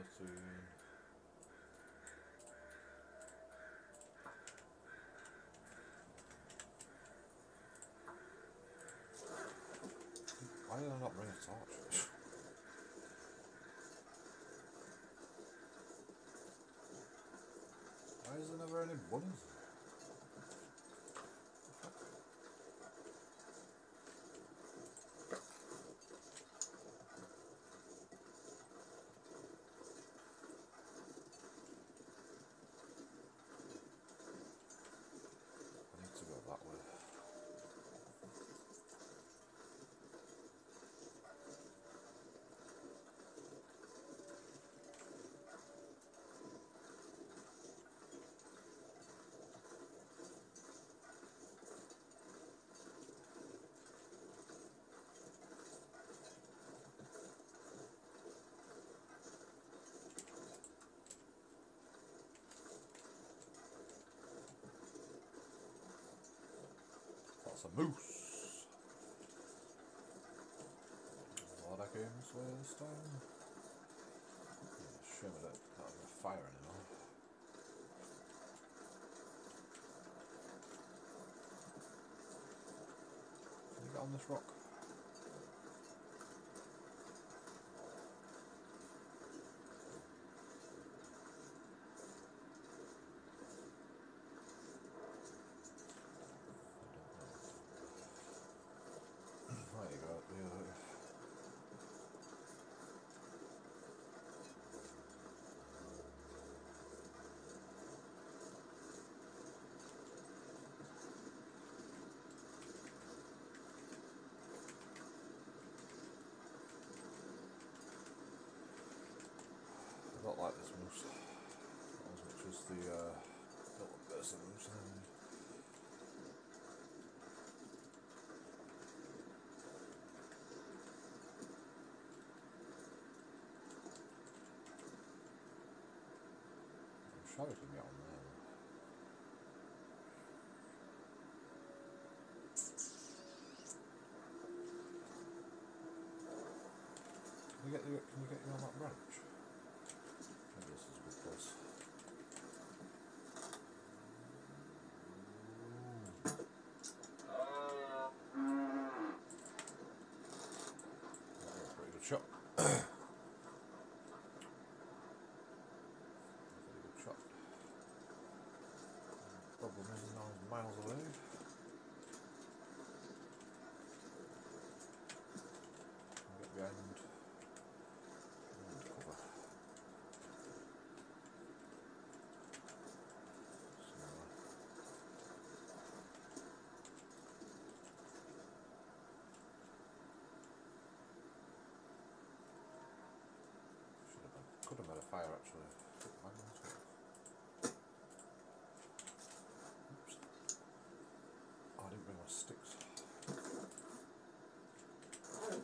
Thirteen. Why did I not bring a torch? Why is there never any buns? I need to go that way. A moose. A lot of games this time. Yeah, fire anymore. Can you get on this rock? There you go. Yeah. I don't like this moose as much as the uh, little bits of moose. I'm sure we can get on there. Can you get you, can you get on that branch? Maybe this is a good place. That was a pretty good shot. pretty good shot. Problem is miles away. I'll get behind, behind cover. So, should have been, could have made a fire actually. Oh, I didn't bring my sticks. Hmm.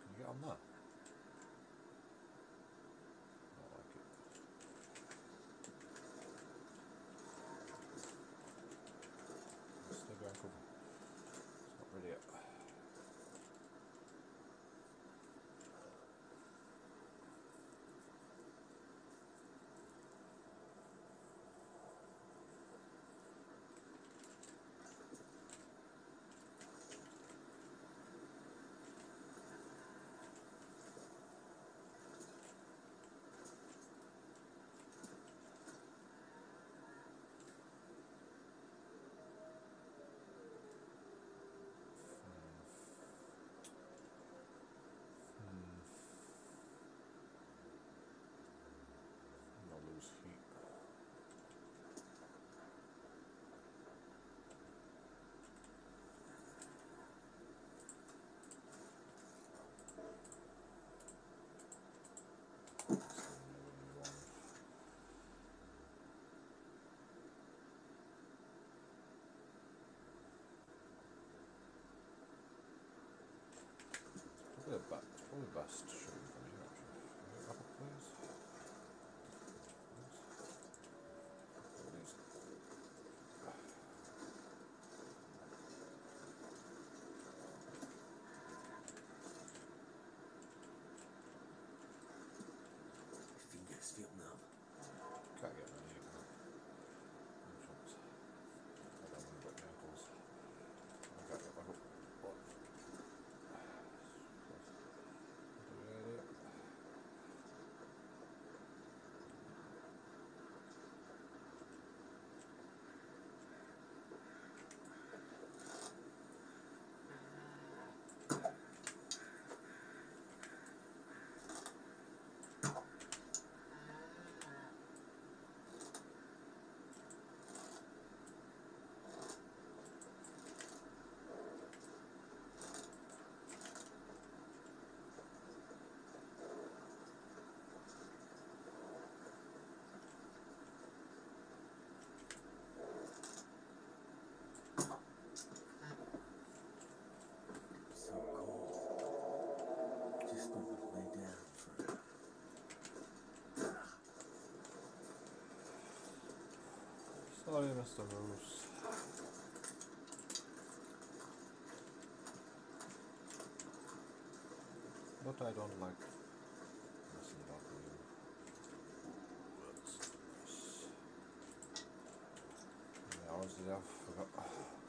Can you get on there? Not like it. Stay behind cover. It's not ready yet. And I'll lose heat. That's the only one. It's probably best Oh. But I don't like messing about with you. Yeah, I was there, I forgot.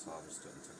Silverstone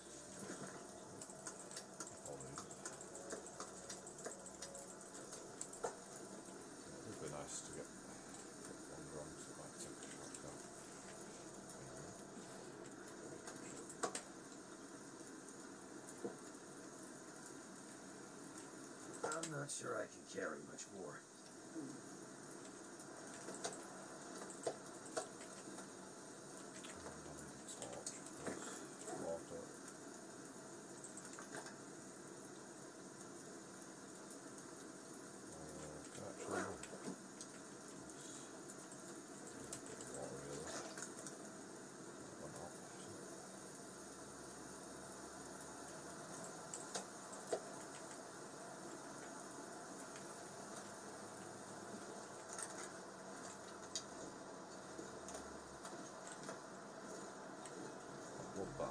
not sure I can carry much more.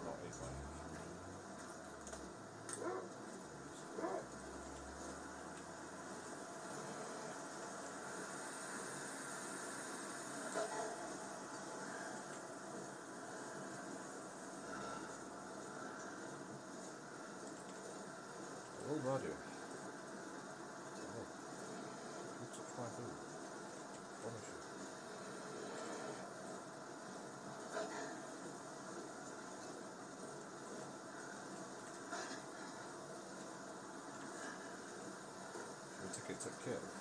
normal baseline. it's a kid.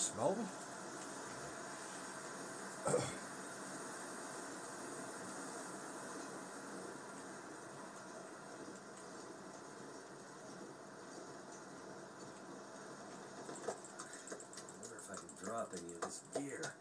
smell can drop any of this gear.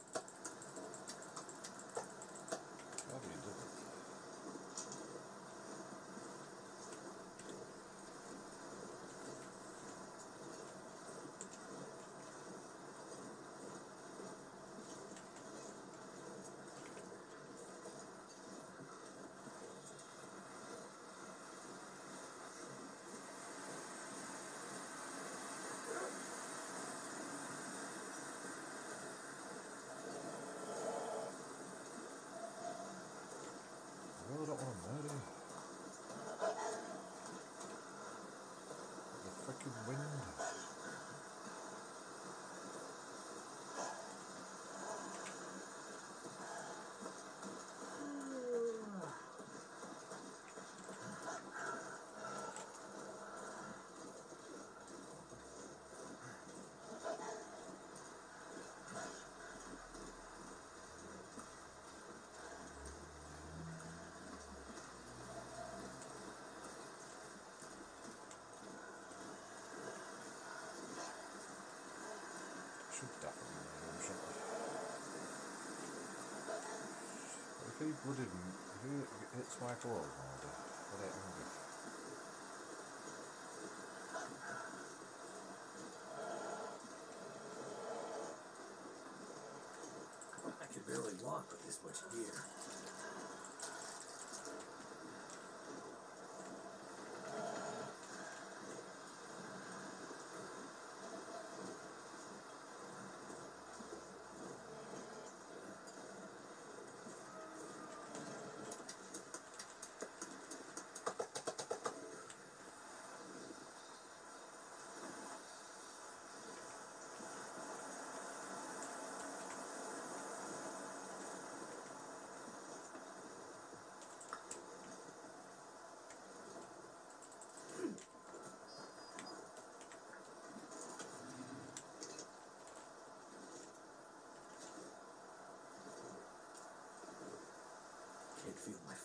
who hits my harder? I could barely walk with this much gear.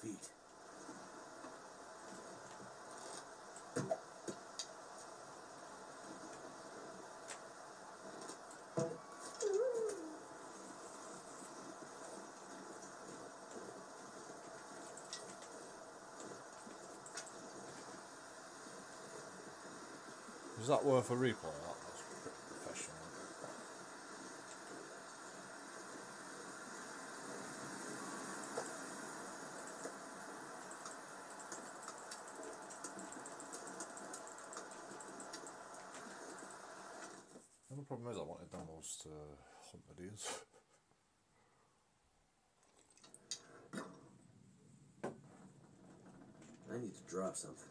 Feet. Is that worth a replay? That was pretty professional. The only problem is I wanted to hunt the deers. I need to drop something.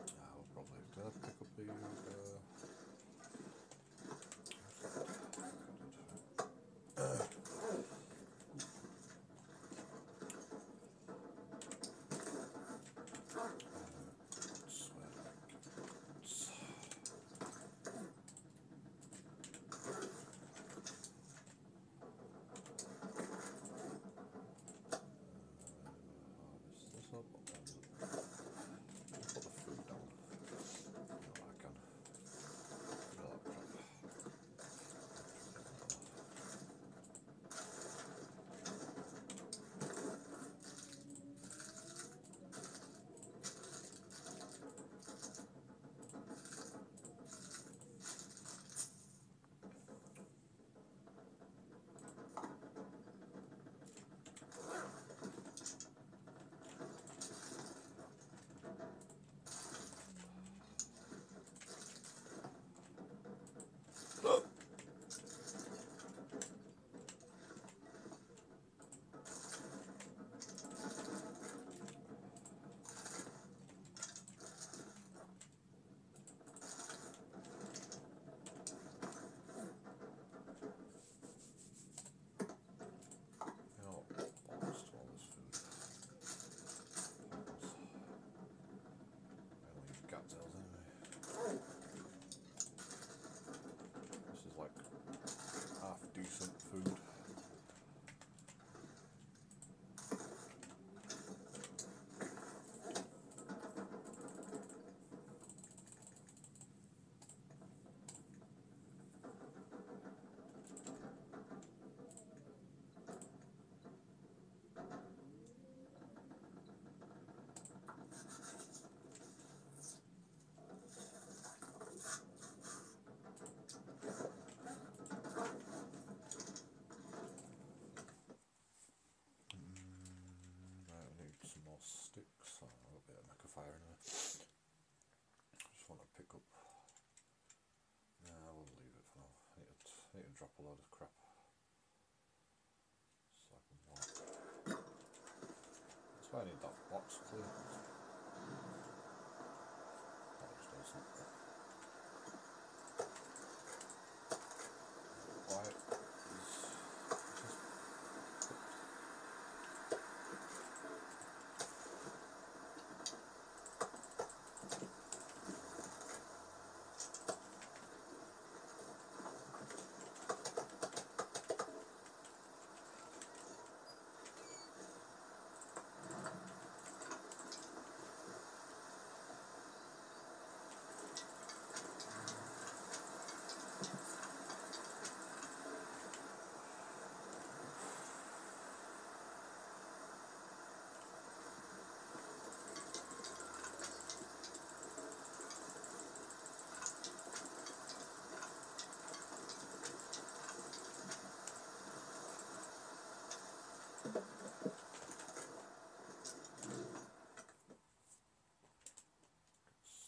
I'll probably did I pick up the uh, drop a load of crap. So I can walk. That's why I need that box clear. That just doesn't. Why is it's just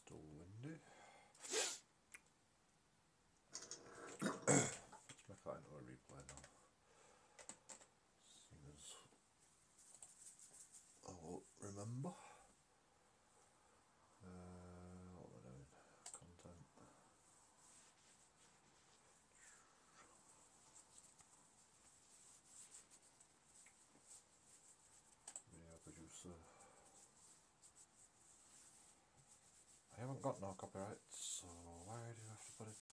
Still windy. Let's make that into a replay now. Seeing as I will remember. Uh, what am I doing? Content. Producer. I haven't got no copyright, so why do you have to put it